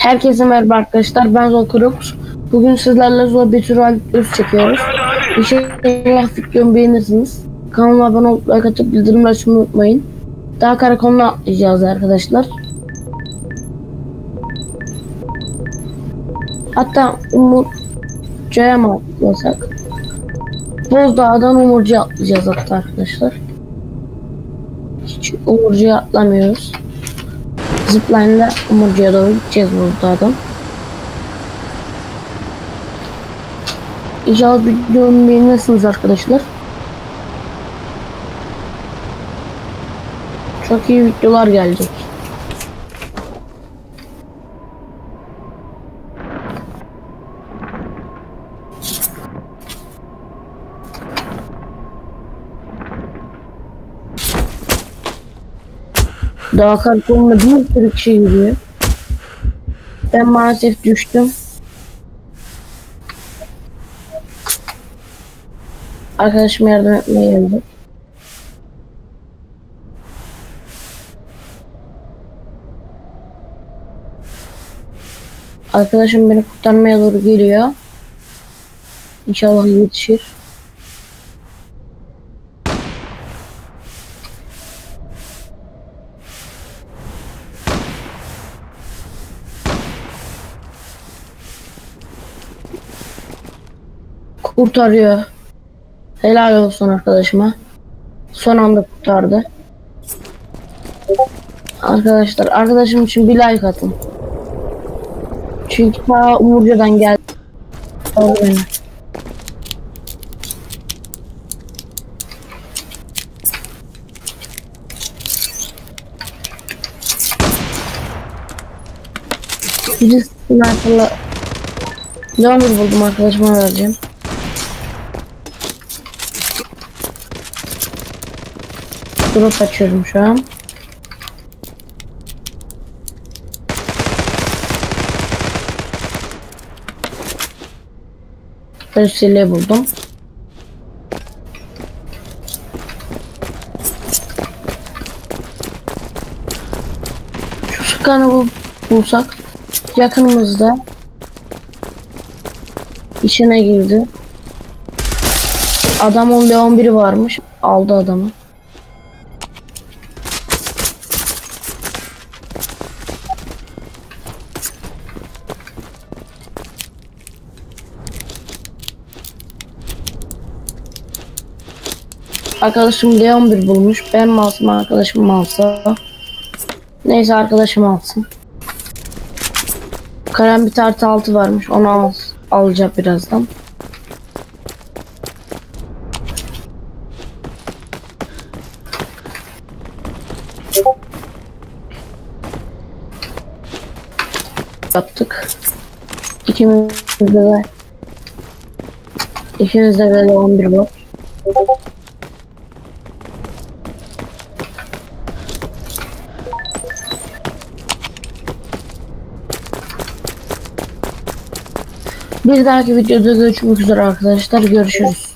Herkese merhaba arkadaşlar. Ben Zolkurux. Bugün sizlerle Zor bir Tural üst çekiyoruz. İnşallah videomu beğenirsiniz. Kanalıma abone olup like atıp bildirimleri açmayı unutmayın. Daha karakoluna atlayacağız arkadaşlar. Hatta Umurca'ya mı atlasak? Bozdağ'dan Umurca'ya atlayacağız hatta arkadaşlar. Hiç Umurca'ya atlamıyoruz. Zipline'la Umurcu'ya doğru gideceğiz buradan. İnşallah videomu beğenirsiniz arkadaşlar. Çok iyi videolar gelecek. Daha karakoluna bir sürü kişi giriyor. Ben maalesef düştüm. Arkadaşım yardım etmeye geldi. Arkadaşım beni kurtarmaya doğru geliyor. İnşallah yetişir. Kurtarıyor. Helal olsun arkadaşıma. Son anda kurtardı. Arkadaşlar arkadaşım için bir like atın. Çünkü ta Umurca'dan geldi. Al beni. Bir sniper'la Yağmur buldum arkadaşıma vereceğim. Drop açıyorum şu an. Vesile buldum. Şu sıkanı bul bulsak yakınımızda içine girdi. Adamın Leon biri varmış. Aldı adamı. Arkadaşım Leon bir bulmuş. Ben mi arkadaşım mı? Neyse arkadaşım alsın. Karambit artı altı varmış. Onu al, alacak birazdan. Yaptık. İkimizde de İkimizde de Leon bir var. Bir dahaki videoda görüşmek üzere arkadaşlar. Görüşürüz.